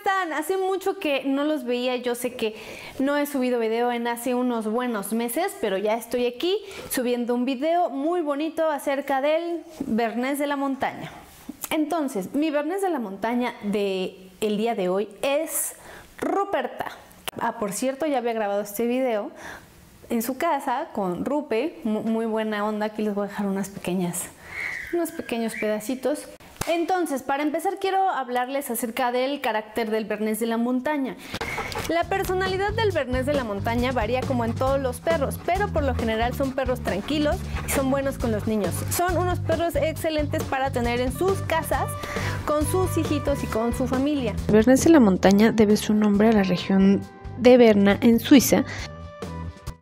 están? Hace mucho que no los veía. Yo sé que no he subido video en hace unos buenos meses, pero ya estoy aquí subiendo un video muy bonito acerca del Bernés de la Montaña. Entonces, mi Bernés de la Montaña de día de hoy es Ruperta. Ah, por cierto, ya había grabado este video en su casa con Rupe, muy buena onda. Aquí les voy a dejar unas pequeñas, unos pequeños pedacitos. Entonces, para empezar quiero hablarles acerca del carácter del Bernés de la montaña. La personalidad del Bernés de la montaña varía como en todos los perros, pero por lo general son perros tranquilos y son buenos con los niños. Son unos perros excelentes para tener en sus casas con sus hijitos y con su familia. El Bernés de la montaña debe su nombre a la región de Berna en Suiza.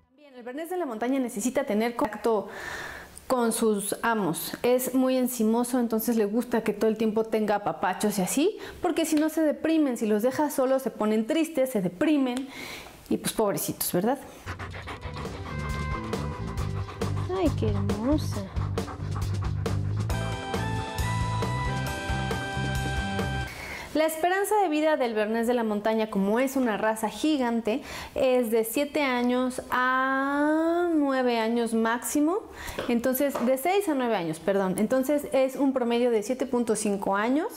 También el Bernés de la montaña necesita tener contacto con sus amos. Es muy encimoso, entonces le gusta que todo el tiempo tenga papachos y así, porque si no se deprimen, si los deja solos se ponen tristes, se deprimen y pues pobrecitos, ¿verdad? Ay, qué hermosa. La esperanza de vida del Bernés de la Montaña, como es una raza gigante, es de 7 años a 9 años máximo. Entonces, de 6 a 9 años, perdón. Entonces, es un promedio de 7.5 años,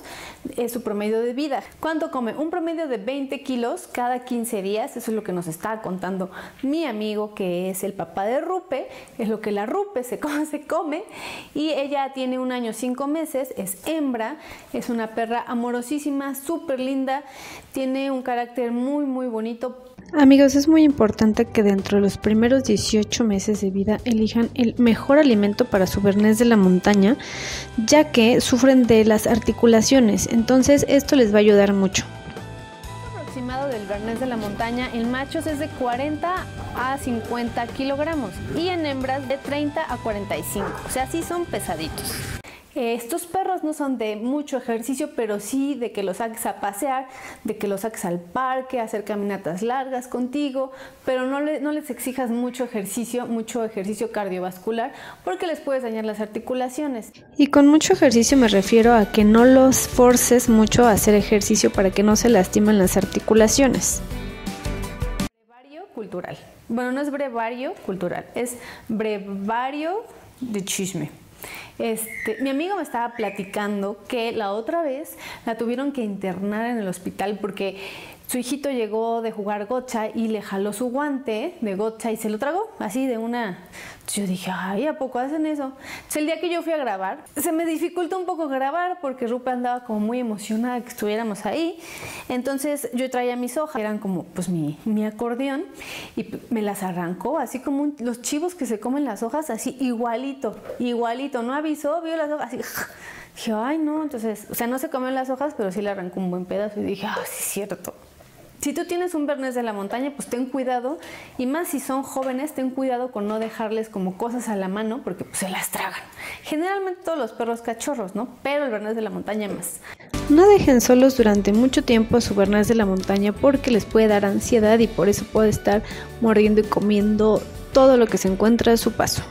es su promedio de vida. ¿Cuánto come? Un promedio de 20 kilos cada 15 días. Eso es lo que nos está contando mi amigo, que es el papá de Rupe. Es lo que la Rupe se come. Y ella tiene un año 5 meses, es hembra, es una perra amorosísima súper linda, tiene un carácter muy muy bonito. Amigos, es muy importante que dentro de los primeros 18 meses de vida elijan el mejor alimento para su bernés de la montaña, ya que sufren de las articulaciones, entonces esto les va a ayudar mucho. El aproximado del bernés de la montaña en machos es de 40 a 50 kilogramos y en hembras de 30 a 45, o sea, sí son pesaditos. Estos perros no son de mucho ejercicio, pero sí de que los saques a pasear, de que los saques al parque, hacer caminatas largas contigo, pero no, no, les exijas mucho ejercicio, mucho ejercicio cardiovascular, porque les puedes dañar las articulaciones. Y con mucho ejercicio me refiero a que no los forces mucho a hacer ejercicio para que no se lastimen las articulaciones. Brevario cultural. Bueno, no es brevario cultural, es brevario de chisme. Este, mi amigo me estaba platicando que la otra vez la tuvieron que internar en el hospital porque su hijito llegó de jugar gocha y le jaló su guante de gocha y se lo tragó, así de una... yo dije, ay, ¿a poco hacen eso? Entonces, el día que yo fui a grabar, se me dificultó un poco grabar porque Rupe andaba como muy emocionada que estuviéramos ahí. Entonces yo traía mis hojas, eran como pues mi, mi acordeón, y me las arrancó, así como los chivos que se comen las hojas, así igualito, igualito. No avisó, vio las hojas, así... Dije, ay, no, entonces, o sea, no se comió las hojas, pero sí le arrancó un buen pedazo y dije, ah, sí, es cierto. Si tú tienes un bernés de la montaña, pues ten cuidado y más si son jóvenes, ten cuidado con no dejarles como cosas a la mano porque pues, se las tragan. Generalmente todos los perros cachorros, ¿no? Pero el bernés de la montaña más. No dejen solos durante mucho tiempo a su bernés de la montaña porque les puede dar ansiedad y por eso puede estar mordiendo y comiendo todo lo que se encuentra a su paso.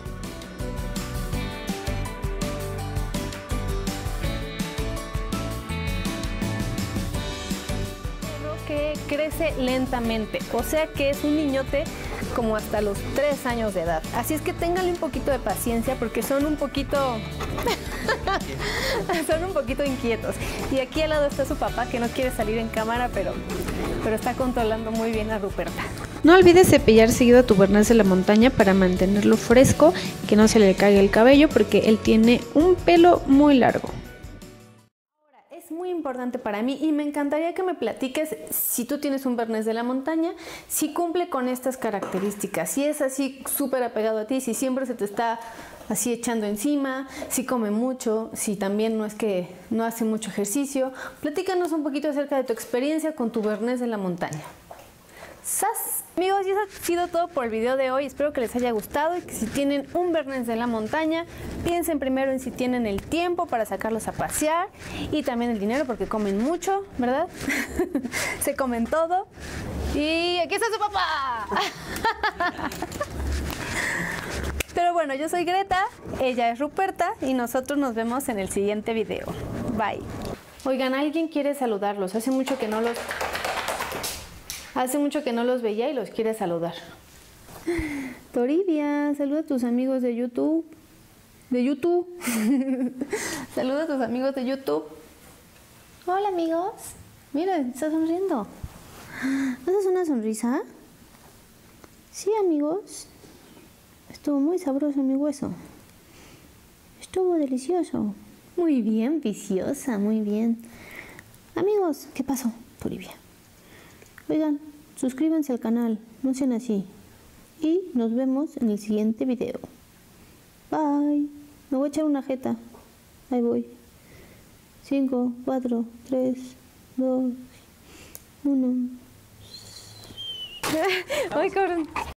Lentamente, o sea que es un niñote como hasta los 3 años de edad. Así es que ténganle un poquito de paciencia porque son un poquito son un poquito inquietos. Y aquí al lado está su papá que no quiere salir en cámara, pero pero está controlando muy bien a Ruperta. No olvides cepillar seguido a tu Bernés de la montaña para mantenerlo fresco, que no se le caiga el cabello porque él tiene un pelo muy largo importante para mí y me encantaría que me platiques si tú tienes un Bernés de la montaña, si cumple con estas características, si es así súper apegado a ti, si siempre se te está así echando encima, si come mucho, si también no es que no hace mucho ejercicio. Platícanos un poquito acerca de tu experiencia con tu Bernés de la montaña. Amigos, y eso ha sido todo por el video de hoy. Espero que les haya gustado y que si tienen un Bernés de la montaña, piensen primero en si tienen el tiempo para sacarlos a pasear y también el dinero porque comen mucho, ¿verdad? Se comen todo. Y aquí está su papá. Pero bueno, yo soy Greta, ella es Ruperta y nosotros nos vemos en el siguiente video. Bye. Oigan, alguien quiere saludarlos. Hace mucho que no los. Hace mucho que no los veía y los quiere saludar. Toribia, saluda a tus amigos de YouTube. De YouTube. saluda a tus amigos de YouTube. Hola amigos. Mira, está sonriendo. ¿Haces una sonrisa? Sí, amigos. Estuvo muy sabroso mi hueso. Estuvo delicioso. Muy bien, viciosa, muy bien. Amigos, ¿qué pasó? Toribia. Oigan, suscríbanse al canal, no sean así. Y nos vemos en el siguiente video. Bye. Me voy a echar una jeta. Ahí voy. 5, 4, 3, 2, 1. Ay, cabrón.